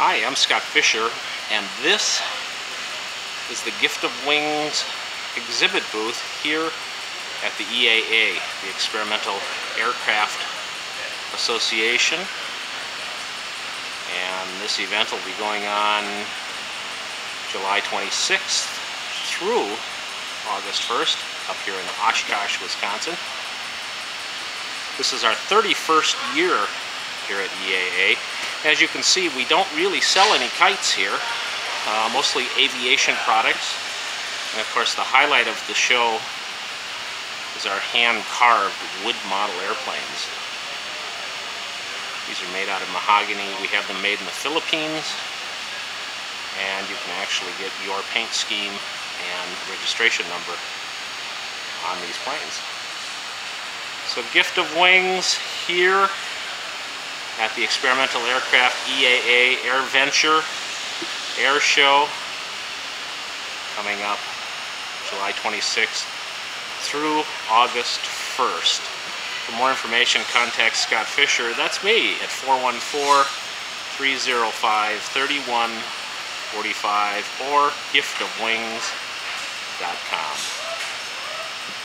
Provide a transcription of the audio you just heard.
Hi, I'm Scott Fisher, and this is the Gift of Wings exhibit booth here at the EAA, the Experimental Aircraft Association. And this event will be going on July 26th through August 1st up here in Oshkosh, Wisconsin. This is our 31st year here at EAA. As you can see, we don't really sell any kites here, uh, mostly aviation products. And of course, the highlight of the show is our hand-carved wood model airplanes. These are made out of mahogany. We have them made in the Philippines. And you can actually get your paint scheme and registration number on these planes. So Gift of Wings here at the Experimental Aircraft EAA AirVenture Air Show coming up July 26th through August 1st. For more information, contact Scott Fisher. That's me at 414-305-3145 or giftofwings.com.